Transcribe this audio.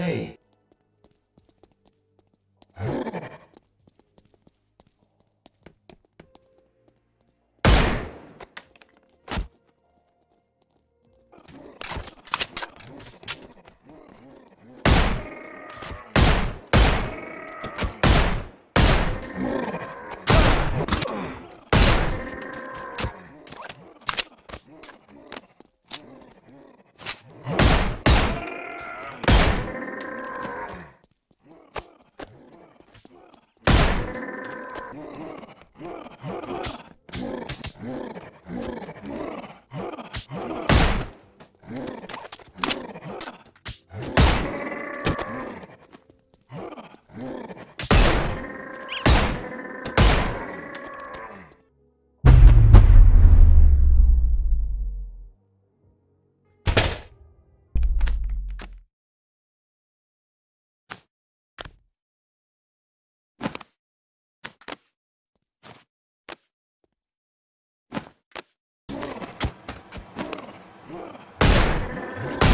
Hey, Mm-hmm. you.